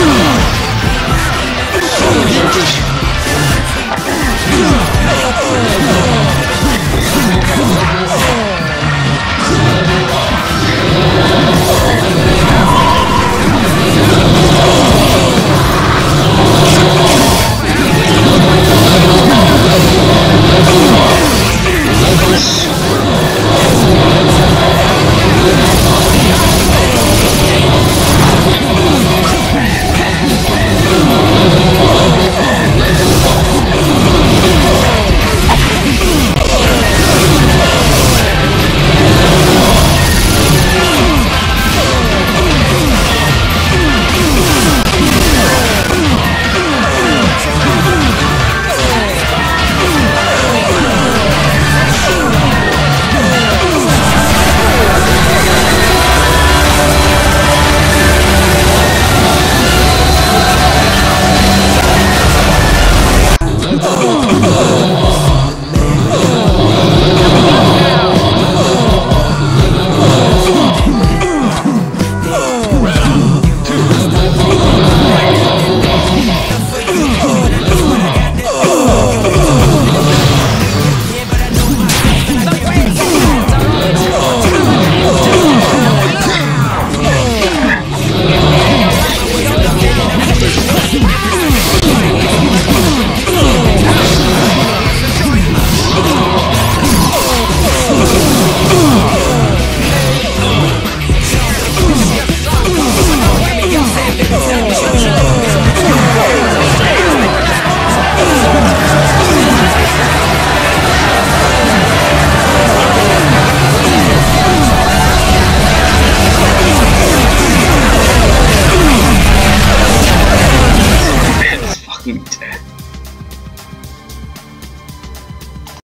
Ooh. heat.